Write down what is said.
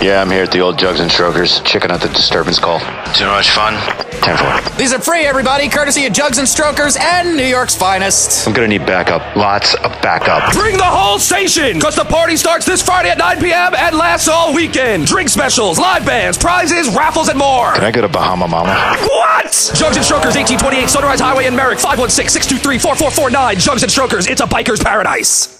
Yeah, I'm here at the old Jugs and Strokers, checking out the disturbance call. Too much fun? 10 4. These are free, everybody, courtesy of Jugs and Strokers and New York's finest. I'm gonna need backup. Lots of backup. Bring the whole station, because the party starts this Friday at 9 p.m. and lasts all weekend. Drink specials, live bands, prizes, raffles, and more. Can I go to Bahama Mama? What? Jugs and Strokers, 1828 Sunrise Highway in Merrick, 516 623 4449. Jugs and Strokers, it's a biker's paradise.